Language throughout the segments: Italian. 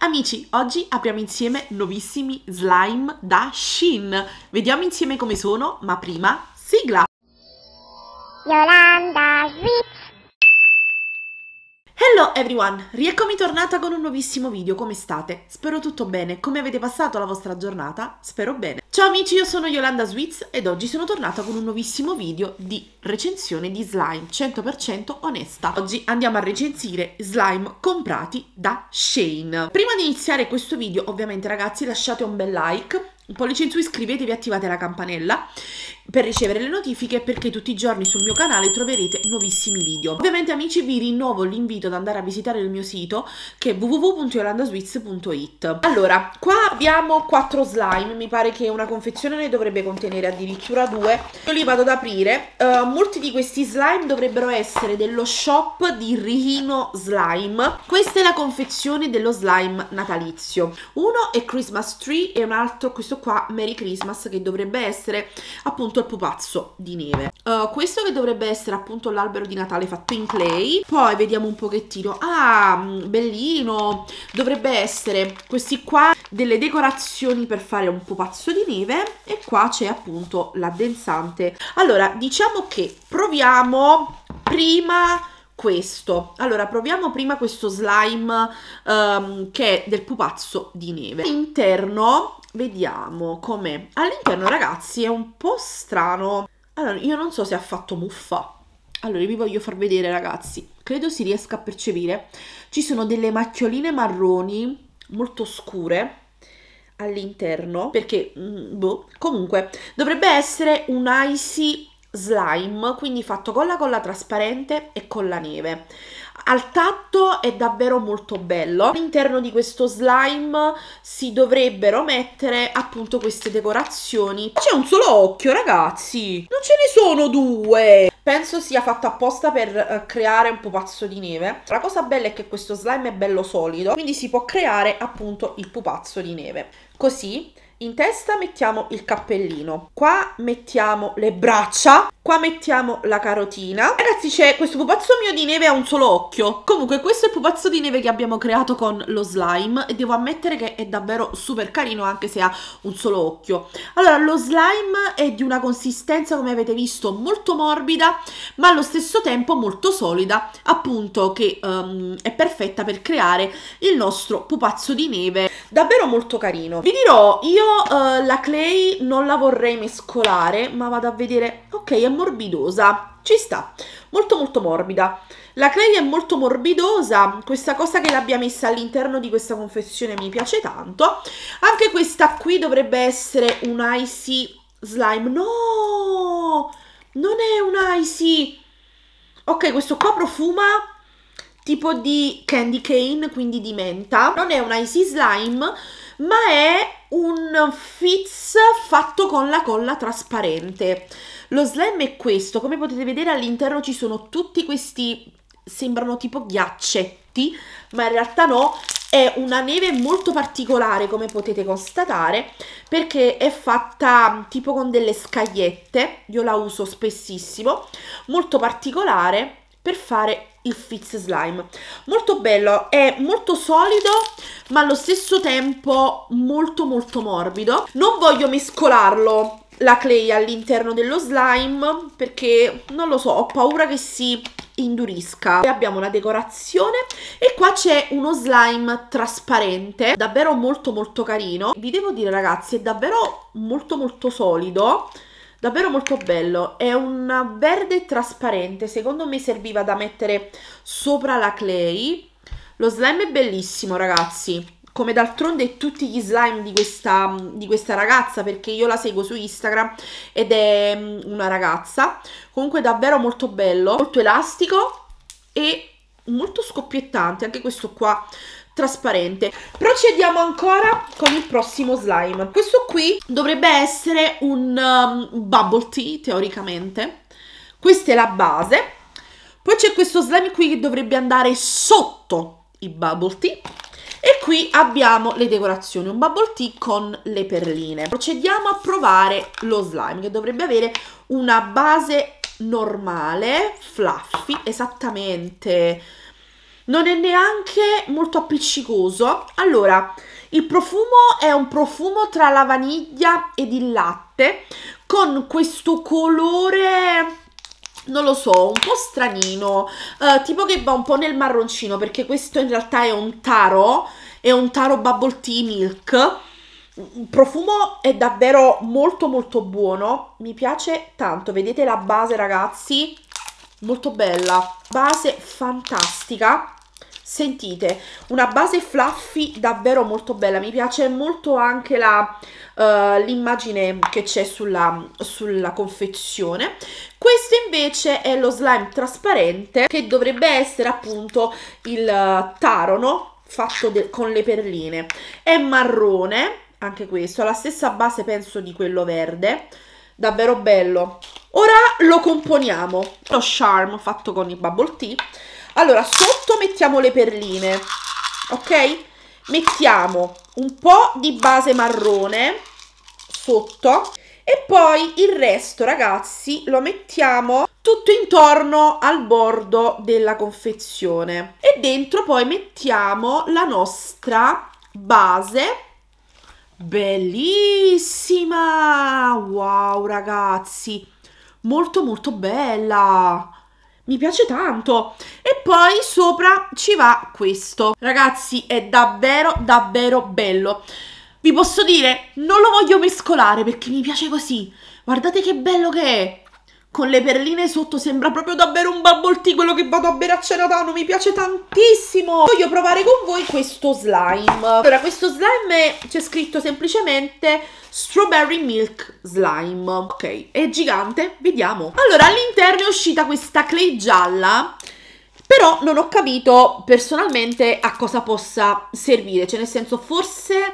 Amici, oggi apriamo insieme nuovissimi slime da Shein. Vediamo insieme come sono, ma prima sigla! Yolanda Sweet. Hello everyone, rieccomi tornata con un nuovissimo video, come state? Spero tutto bene, come avete passato la vostra giornata? Spero bene. Ciao amici, io sono Yolanda Sweets ed oggi sono tornata con un nuovissimo video di recensione di slime 100% onesta. Oggi andiamo a recensire slime comprati da Shane. Prima di iniziare questo video, ovviamente ragazzi, lasciate un bel like, un pollice in su, iscrivetevi e attivate la campanella per ricevere le notifiche perché tutti i giorni sul mio canale troverete nuovissimi video. Ovviamente amici vi rinnovo l'invito ad andare a visitare il mio sito che è www.yolandaswiz.it Allora, qua abbiamo quattro slime, mi pare che una confezione ne dovrebbe contenere addirittura due. Io li vado ad aprire, uh, molti di questi slime dovrebbero essere dello shop di Rihino Slime. Questa è la confezione dello slime natalizio. Uno è Christmas Tree e un altro, questo qua, Merry Christmas, che dovrebbe essere appunto il pupazzo di neve. Uh, questo che dovrebbe essere appunto l'albero di Natale fatto in clay. Poi vediamo un pochettino. Ah, mm, bellino! Dovrebbe essere questi qua delle decorazioni per fare un pupazzo di neve e qua c'è appunto l'addensante. Allora, diciamo che proviamo prima questo. Allora, proviamo prima questo slime um, che è del pupazzo di neve. All'interno vediamo com'è. All'interno, ragazzi, è un po' strano. Allora, io non so se ha fatto muffa. Allora, vi voglio far vedere, ragazzi. Credo si riesca a percepire. Ci sono delle macchioline marroni molto scure all'interno perché, mm, boh, comunque, dovrebbe essere un icy slime, quindi fatto con la colla trasparente e con la neve. Al tatto è davvero molto bello. All'interno di questo slime si dovrebbero mettere appunto queste decorazioni. C'è un solo occhio, ragazzi! Non ce ne sono due! Penso sia fatto apposta per uh, creare un pupazzo di neve. La cosa bella è che questo slime è bello solido, quindi si può creare appunto il pupazzo di neve. Così in testa mettiamo il cappellino, qua mettiamo le braccia, qua mettiamo la carotina. Ragazzi c'è questo pupazzo mio di neve a un solo occhio. Comunque questo è il pupazzo di neve che abbiamo creato con lo slime e devo ammettere che è davvero super carino anche se ha un solo occhio. Allora lo slime è di una consistenza come avete visto molto morbida ma allo stesso tempo molto solida appunto che um, è perfetta per creare il nostro pupazzo di neve davvero molto carino. Vi dirò io uh, la clay non la vorrei mescolare, ma vado a vedere... Ok, è morbidosa, ci sta, molto molto morbida. La clay è molto morbidosa, questa cosa che l'abbia messa all'interno di questa confezione mi piace tanto. Anche questa qui dovrebbe essere un icy slime. No! Non è un icy! Ok, questo qua profuma tipo di candy cane, quindi di menta. Non è un icy slime, ma è un fizz fatto con la colla trasparente. Lo slime è questo, come potete vedere all'interno ci sono tutti questi, sembrano tipo ghiaccetti, ma in realtà no, è una neve molto particolare come potete constatare perché è fatta tipo con delle scagliette, io la uso spessissimo, molto particolare per fare il Fizz Slime. Molto bello, è molto solido ma allo stesso tempo molto molto morbido. Non voglio mescolarlo la clay all'interno dello slime perché non lo so, ho paura che si indurisca. E abbiamo la decorazione e qua c'è uno slime trasparente, davvero molto molto carino. Vi devo dire ragazzi, è davvero molto molto solido davvero molto bello. È un verde trasparente secondo me serviva da mettere sopra la clay. Lo slime è bellissimo ragazzi. Come d'altronde tutti gli slime di questa, di questa ragazza perché io la seguo su Instagram ed è mm, una ragazza. Comunque davvero molto bello molto elastico e molto scoppiettante. Anche questo qua trasparente. Procediamo ancora con il prossimo slime. Questo qui dovrebbe essere un um, bubble tea teoricamente. Questa è la base. Poi c'è questo slime qui che dovrebbe andare sotto il bubble tea. E qui abbiamo le decorazioni un bubble tea con le perline. Procediamo a provare lo slime che dovrebbe avere una base normale fluffy esattamente non è neanche molto appiccicoso. Allora, il profumo è un profumo tra la vaniglia ed il latte con questo colore non lo so, un po' stranino, uh, tipo che va un po' nel marroncino, perché questo in realtà è un taro, è un taro bubble tea milk. Il profumo è davvero molto molto buono, mi piace tanto, vedete la base ragazzi? Molto bella, base fantastica. Sentite, una base fluffy davvero molto bella, mi piace molto anche uh, l'immagine che c'è sulla, sulla confezione. Questo invece è lo slime trasparente che dovrebbe essere appunto il taro, no? Fatto con le perline. È marrone, anche questo, ha la stessa base penso di quello verde, davvero bello. Ora lo componiamo, lo charm fatto con il bubble tea allora, sotto mettiamo le perline, ok? Mettiamo un po' di base marrone sotto e poi il resto, ragazzi, lo mettiamo tutto intorno al bordo della confezione. E dentro poi mettiamo la nostra base bellissima wow ragazzi molto molto bella mi piace tanto. E poi sopra ci va questo. Ragazzi è davvero davvero bello. Vi posso dire non lo voglio mescolare perché mi piace così. Guardate che bello che è con le perline sotto sembra proprio davvero un bubble tea quello che vado a bere a cena Cenatano mi piace tantissimo. Voglio provare con voi questo slime. Allora questo slime c'è scritto semplicemente strawberry milk slime. Ok è gigante vediamo. Allora all'interno è uscita questa clay gialla però non ho capito personalmente a cosa possa servire. Cioè nel senso forse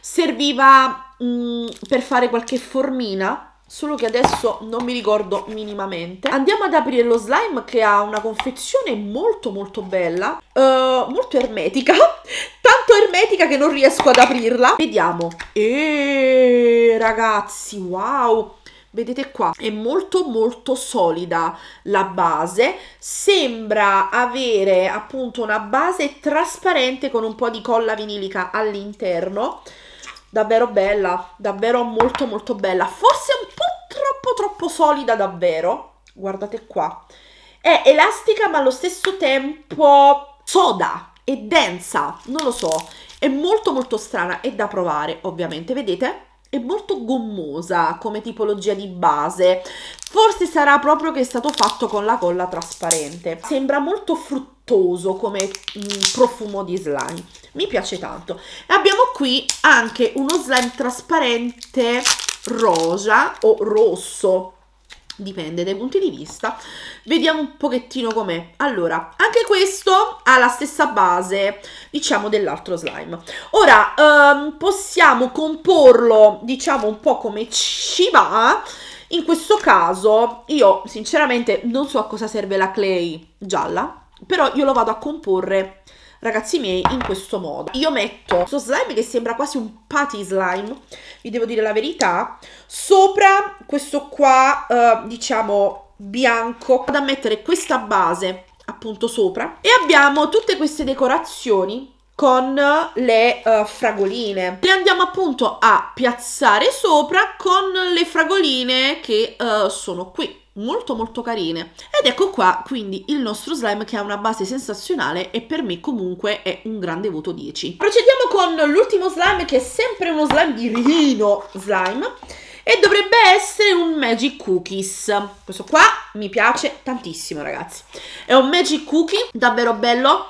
serviva mh, mm, per fare qualche formina solo che adesso non mi ricordo minimamente. Andiamo ad aprire lo slime che ha una confezione molto molto bella, uh, molto ermetica, tanto ermetica che non riesco ad aprirla. Vediamo. E ragazzi, wow! Vedete qua, è molto molto solida la base, sembra avere appunto una base trasparente con un po' di colla vinilica all'interno davvero bella, davvero molto molto bella, forse un troppo solida davvero, guardate qua, è elastica ma allo stesso tempo soda e densa, non lo so, è molto molto strana e da provare ovviamente, vedete? È molto gommosa come tipologia di base, forse sarà proprio che è stato fatto con la colla trasparente, sembra molto fruttoso come mm, profumo di slime mi piace tanto e abbiamo qui anche uno slime trasparente rosa o rosso dipende dai punti di vista. Vediamo un pochettino com'è. Allora anche questo ha la stessa base diciamo dell'altro slime. Ora um, possiamo comporlo diciamo un po' come ci va. In questo caso io sinceramente non so a cosa serve la clay gialla però io lo vado a comporre ragazzi miei in questo modo. Io metto questo slime che sembra quasi un patty slime vi devo dire la verità sopra questo qua uh, diciamo bianco. Vado a mettere questa base appunto sopra. E abbiamo tutte queste decorazioni con le uh, fragoline. Le andiamo appunto a piazzare sopra con le fragoline che uh, sono qui molto molto carine. Ed ecco qua quindi il nostro slime che ha una base sensazionale e per me comunque è un grande voto 10 procediamo con l'ultimo slime che è sempre uno slime di Rino Slime e dovrebbe essere un Magic Cookies. Questo qua mi piace tantissimo ragazzi. È un Magic Cookie davvero bello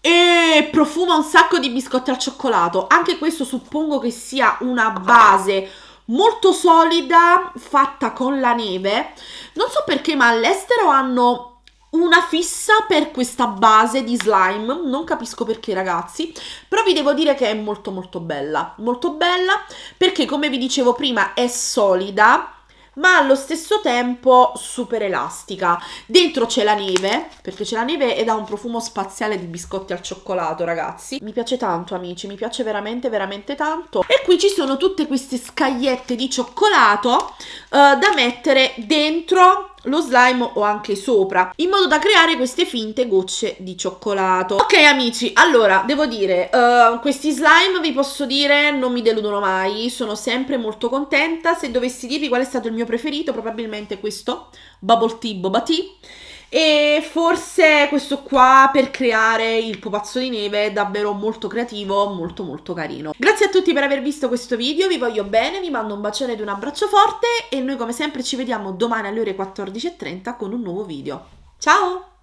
e profuma un sacco di biscotti al cioccolato. Anche questo suppongo che sia una base molto solida, fatta con la neve. Non so perché, ma all'estero hanno una fissa per questa base di slime, non capisco perché ragazzi, però vi devo dire che è molto molto bella, molto bella perché come vi dicevo prima è solida, ma allo stesso tempo super elastica. Dentro c'è la neve, perché c'è la neve ed ha un profumo spaziale di biscotti al cioccolato, ragazzi. Mi piace tanto, amici, mi piace veramente, veramente tanto. E qui ci sono tutte queste scagliette di cioccolato uh, da mettere dentro lo slime o anche sopra, in modo da creare queste finte gocce di cioccolato. Ok amici, allora, devo dire, uh, questi slime vi posso dire non mi deludono mai, sono sempre molto contenta. Se dovessi dirvi qual è stato il mio preferito, probabilmente questo, Bubble Tea Boba Tea e forse questo qua per creare il pupazzo di neve è davvero molto creativo, molto molto carino. Grazie a tutti per aver visto questo video, vi voglio bene, vi mando un bacione ed un abbraccio forte e noi come sempre ci vediamo domani alle ore 14.30 con un nuovo video. Ciao!